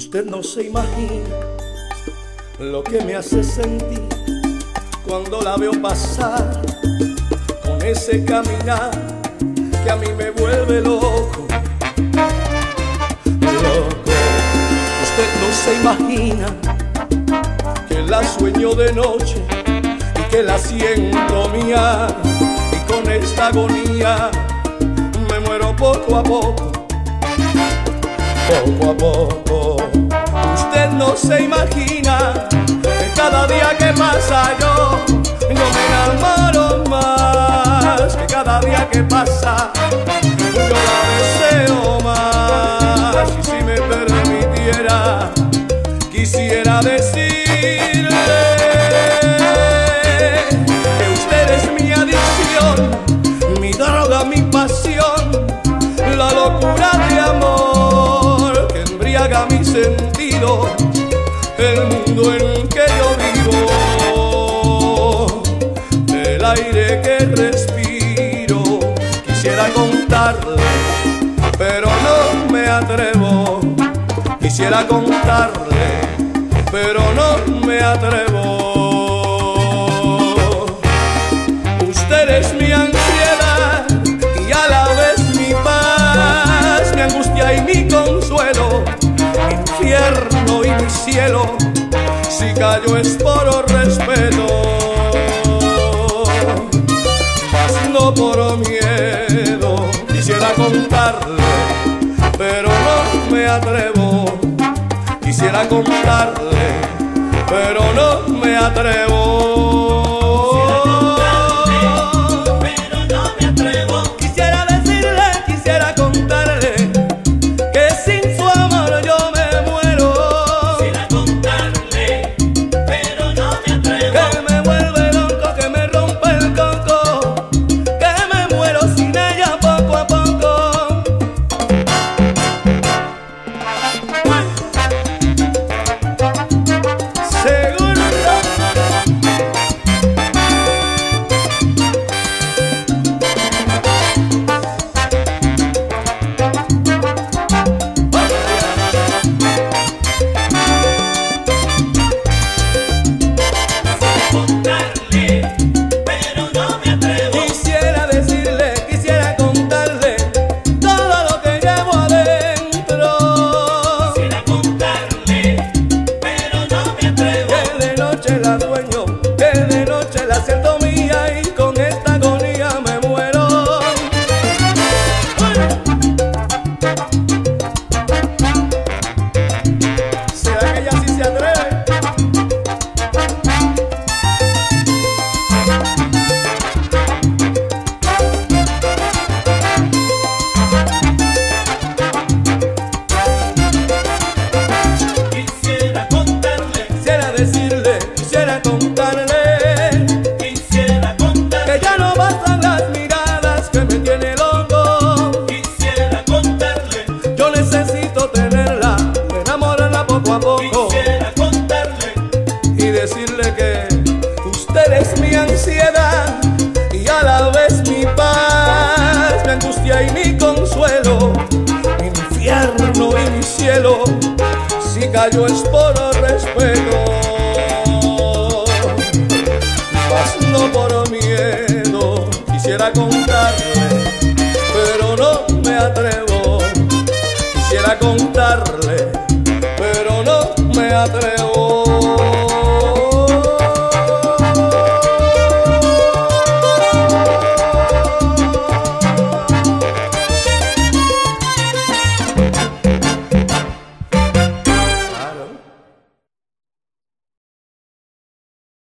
Usted no se imagina lo que me hace sentir cuando la veo pasar con ese caminar que a mí me vuelve loco. Loco, usted no se imagina que la sueño de noche y que la siento mía y con esta agonía me muero poco a poco poco a poco. Usted no se imagina que cada día que pasa yo no me enamoro más, que cada día que pasa yo atrevo. Quisiera contarle, pero no me atrevo. Usted es mi ansiedad y a la vez mi paz, mi angustia y mi consuelo, mi infierno y mi cielo. Si callo es por respeto, mas no por miedo. Quisiera contarle, Quisiera contarle, pero no me atrevo. Callo es por respeto, mas no por miedo. Quisiera contarle, pero no me atrevo. Quisiera contarle